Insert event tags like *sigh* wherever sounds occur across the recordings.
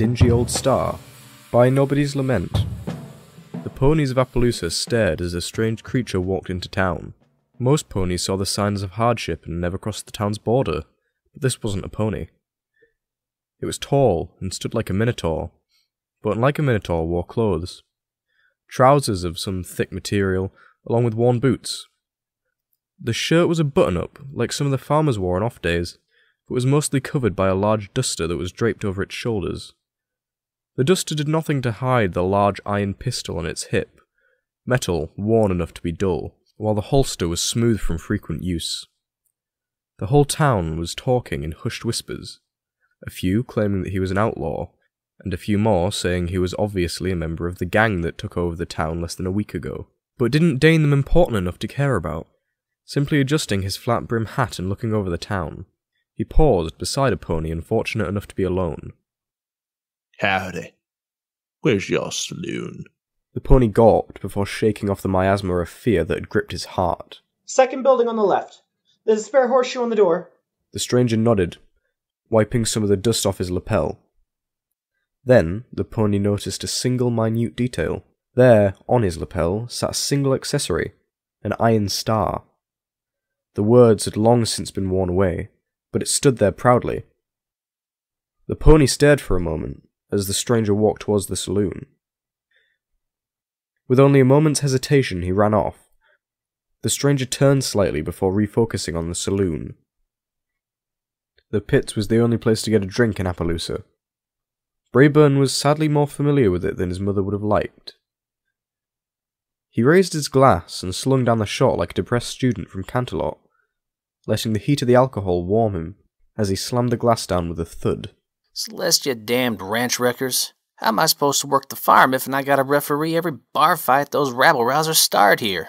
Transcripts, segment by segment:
Dingy Old Star by Nobody's Lament. The ponies of Appaloosa stared as a strange creature walked into town. Most ponies saw the signs of hardship and never crossed the town's border, but this wasn't a pony. It was tall and stood like a minotaur, but unlike a minotaur, wore clothes. Trousers of some thick material, along with worn boots. The shirt was a button up, like some of the farmers wore on off days, but was mostly covered by a large duster that was draped over its shoulders. The duster did nothing to hide the large iron pistol on its hip, metal worn enough to be dull, while the holster was smooth from frequent use. The whole town was talking in hushed whispers, a few claiming that he was an outlaw, and a few more saying he was obviously a member of the gang that took over the town less than a week ago, but didn't deign them important enough to care about, simply adjusting his flat brim hat and looking over the town. He paused beside a pony unfortunate enough to be alone. Howdy. Where's your saloon? The pony gulped before shaking off the miasma of fear that had gripped his heart. Second building on the left. There's a spare horseshoe on the door. The stranger nodded, wiping some of the dust off his lapel. Then the pony noticed a single minute detail. There, on his lapel, sat a single accessory an iron star. The words had long since been worn away, but it stood there proudly. The pony stared for a moment as the stranger walked towards the saloon. With only a moment's hesitation, he ran off. The stranger turned slightly before refocusing on the saloon. The pits was the only place to get a drink in Appaloosa. Braeburn was sadly more familiar with it than his mother would have liked. He raised his glass and slung down the shot like a depressed student from Canterlot, letting the heat of the alcohol warm him as he slammed the glass down with a thud. Celestia damned ranch wreckers. How am I supposed to work the farm if I gotta referee every bar fight those rabble rousers start here?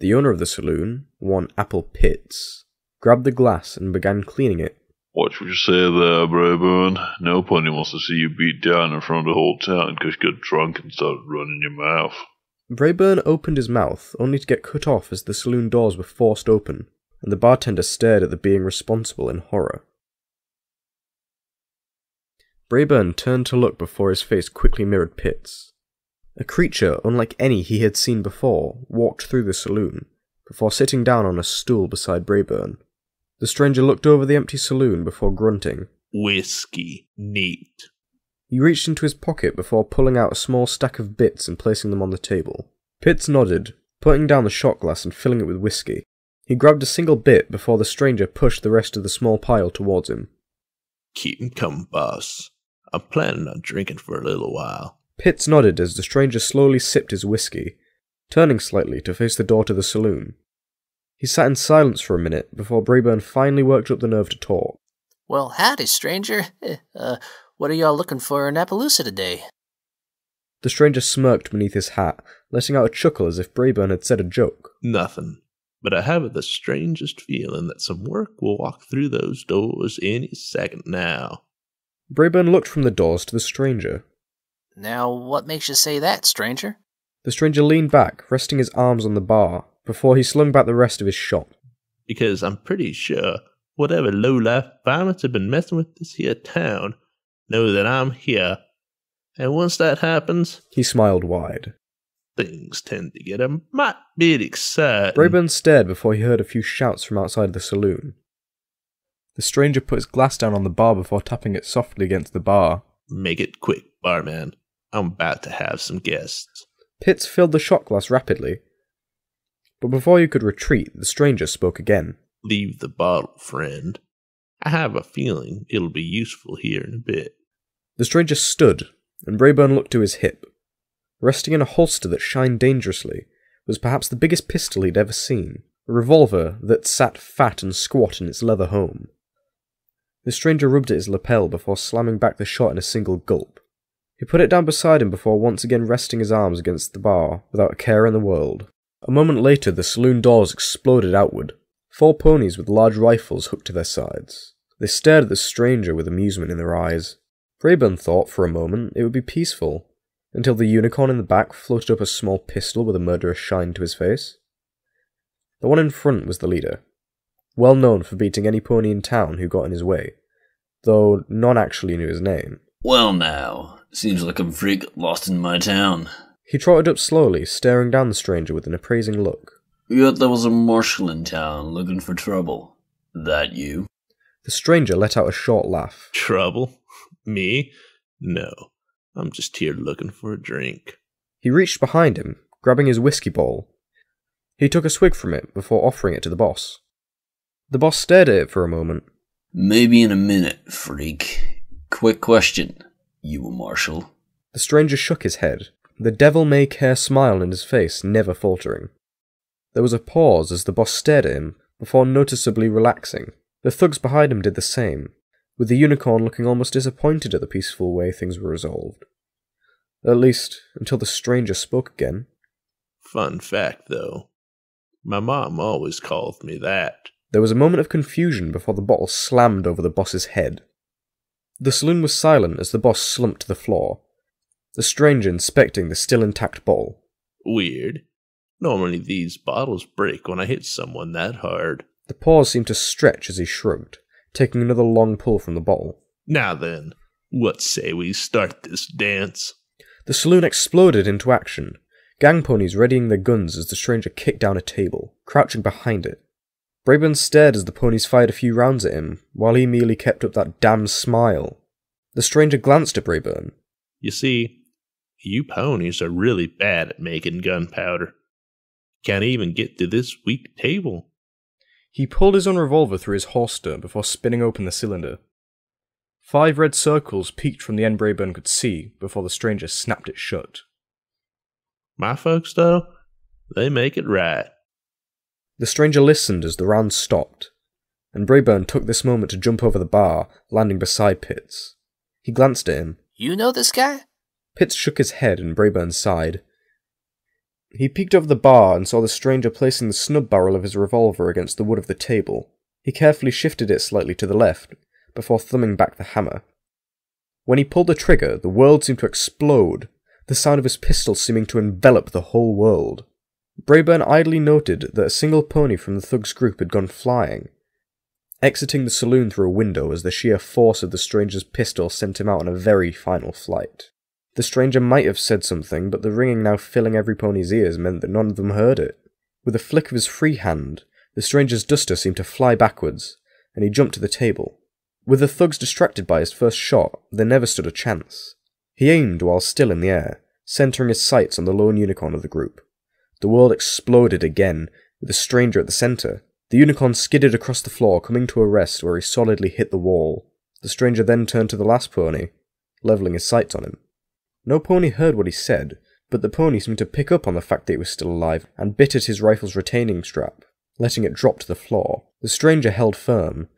The owner of the saloon, one Apple Pitts, grabbed the glass and began cleaning it. Watch what you say there, Braeburn. No pony wants to see you beat down in front of the whole town because you got drunk and started running your mouth. Braeburn opened his mouth, only to get cut off as the saloon doors were forced open, and the bartender stared at the being responsible in horror. Braeburn turned to look before his face quickly mirrored Pitt's. A creature unlike any he had seen before walked through the saloon, before sitting down on a stool beside Braeburn. The stranger looked over the empty saloon before grunting. Whiskey. Neat. He reached into his pocket before pulling out a small stack of bits and placing them on the table. Pitts nodded, putting down the shot glass and filling it with whiskey. He grabbed a single bit before the stranger pushed the rest of the small pile towards him. Keep 'em coming, boss. I'm planning on drinking for a little while. Pitts nodded as the stranger slowly sipped his whiskey, turning slightly to face the door to the saloon. He sat in silence for a minute before Braeburn finally worked up the nerve to talk. Well, howdy, stranger. *laughs* Uh, what are y'all looking for in Appaloosa today? The stranger smirked beneath his hat, letting out a chuckle as if Braeburn had said a joke. Nothing. But I have the strangest feeling that some work will walk through those doors any second now. Braeburn looked from the doors to the stranger. Now, what makes you say that, stranger? The stranger leaned back, resting his arms on the bar, before he slung back the rest of his shot. Because I'm pretty sure whatever low-life varmints have been messing with this here town know that I'm here. And once that happens, He smiled wide. things tend to get a might bit exciting. Braeburn stared before he heard a few shouts from outside the saloon. The stranger put his glass down on the bar before tapping it softly against the bar. Make it quick, barman. I'm about to have some guests. Pitts filled the shot glass rapidly. But before he could retreat, the stranger spoke again. Leave the bottle, friend. I have a feeling it'll be useful here in a bit. The stranger stood, and Braeburn looked to his hip. Resting in a holster that shined dangerously was perhaps the biggest pistol he'd ever seen, a revolver that sat fat and squat in its leather home. The stranger rubbed at his lapel before slamming back the shot in a single gulp. He put it down beside him before once again resting his arms against the bar without a care in the world. A moment later, the saloon doors exploded outward. Four ponies with large rifles hooked to their sides. They stared at the stranger with amusement in their eyes. Braeburn thought for a moment it would be peaceful, until the unicorn in the back floated up a small pistol with a murderous shine to his face. The one in front was the leader, well known for beating any pony in town who got in his way, though none actually knew his name. Well, now, seems like a freak lost in my town. He trotted up slowly, staring down the stranger with an appraising look. Yet there was a marshal in town looking for trouble. That you? The stranger let out a short laugh. Trouble? *laughs* Me? No. I'm just here looking for a drink. He reached behind him, grabbing his whiskey bowl. He took a swig from it before offering it to the boss. The boss stared at it for a moment. Maybe in a minute, freak. Quick question. You a marshal? The stranger shook his head, the devil may care smile in his face never faltering. There was a pause as the boss stared at him before noticeably relaxing. The thugs behind him did the same, with the unicorn looking almost disappointed at the peaceful way things were resolved. At least, until the stranger spoke again. Fun fact, though. My mom always called me that. There was a moment of confusion before the bottle slammed over the boss's head. The saloon was silent as the boss slumped to the floor, the stranger inspecting the still intact bottle. Weird. Normally these bottles break when I hit someone that hard. The pause seemed to stretch as he shrugged, taking another long pull from the bottle. Now then, what say we start this dance? The saloon exploded into action, gang ponies readying their guns as the stranger kicked down a table, crouching behind it. Braeburn stared as the ponies fired a few rounds at him, while he merely kept up that damned smile. The stranger glanced at Braeburn. You see, you ponies are really bad at making gunpowder. Can't even get to this weak table. He pulled his own revolver through his holster before spinning open the cylinder. Five red circles peeked from the end Braeburn could see before the stranger snapped it shut. My folks, though, they make it right. The stranger listened as the round stopped, and Braeburn took this moment to jump over the bar, landing beside Pitts. He glanced at him. You know this guy? Pitts shook his head and Braeburn sighed. He peeked over the bar and saw the stranger placing the snub barrel of his revolver against the wood of the table. He carefully shifted it slightly to the left, before thumbing back the hammer. When he pulled the trigger, the world seemed to explode, the sound of his pistol seeming to envelop the whole world. Braeburn idly noted that a single pony from the thug's group had gone flying, exiting the saloon through a window as the sheer force of the stranger's pistol sent him out on a very final flight. The stranger might have said something, but the ringing now filling every pony's ears meant that none of them heard it. With a flick of his free hand, the stranger's duster seemed to fly backwards, and he jumped to the table. With the thugs distracted by his first shot, they never stood a chance. He aimed while still in the air, centering his sights on the lone unicorn of the group. The world exploded again, with the stranger at the centre. The unicorn skidded across the floor, coming to a rest where he solidly hit the wall. The stranger then turned to the last pony, levelling his sights on him. No pony heard what he said, but the pony seemed to pick up on the fact that he was still alive and bit at his rifle's retaining strap, letting it drop to the floor. The stranger held firm,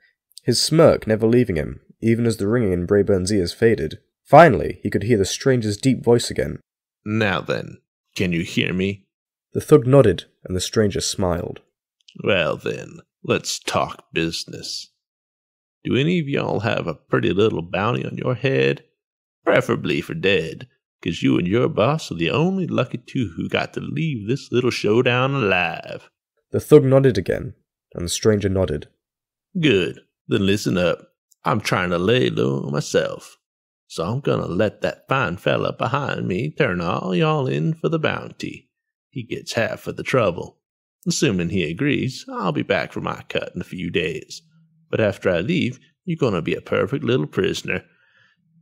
his smirk never leaving him, even as the ringing in Braeburn's ears faded. Finally, he could hear the stranger's deep voice again. Now then, can you hear me? The thug nodded, and the stranger smiled. Well then, let's talk business. Do any of y'all have a pretty little bounty on your head? Preferably for dead, 'cause you and your boss are the only lucky two who got to leave this little showdown alive. The thug nodded again, and the stranger nodded. Good. Then listen up. I'm trying to lay low myself. So I'm gonna let that fine fella behind me turn all y'all in for the bounty. He gets half of the trouble. Assuming he agrees, I'll be back for my cut in a few days. But after I leave, you're gonna be a perfect little prisoner.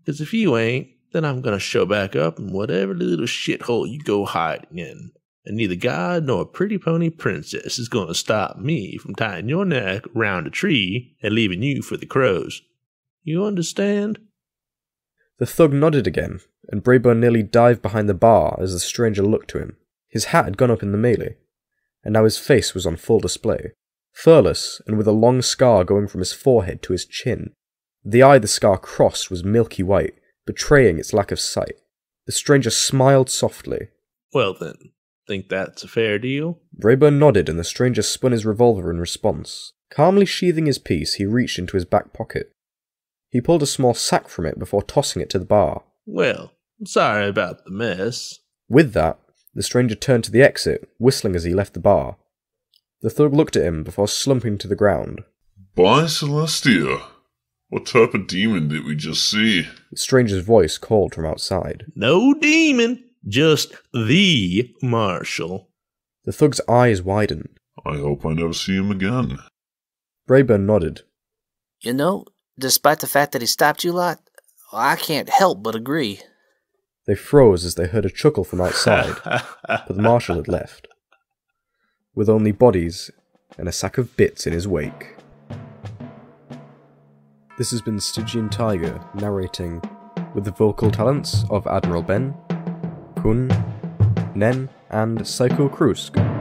'Cause if you ain't, then I'm gonna show back up in whatever little shithole you go hiding in. And neither God nor a pretty pony princess is gonna stop me from tying your neck round a tree and leaving you for the crows. You understand? The thug nodded again, and Braeburn nearly dived behind the bar as the stranger looked to him. His hat had gone up in the melee, and now his face was on full display. Furless, and with a long scar going from his forehead to his chin. The eye the scar crossed was milky white, betraying its lack of sight. The stranger smiled softly. Well then, think that's a fair deal? Braeburn nodded, and the stranger spun his revolver in response. Calmly sheathing his piece, he reached into his back pocket. He pulled a small sack from it before tossing it to the bar. Well, I'm sorry about the mess. With that, the stranger turned to the exit, whistling as he left the bar. The thug looked at him before slumping to the ground. By Celestia. What type of demon did we just see? The stranger's voice called from outside. No demon, just the Marshal. The thug's eyes widened. I hope I never see him again. Braeburn nodded. You know, despite the fact that he stopped you lot, I can't help but agree. They froze as they heard a chuckle from outside, *laughs* but the marshal had left, with only bodies and a sack of bits in his wake. This has been Stygian Tiger narrating with the vocal talents of Admiral Ben, Kun, Nen, and PhycoKrusk.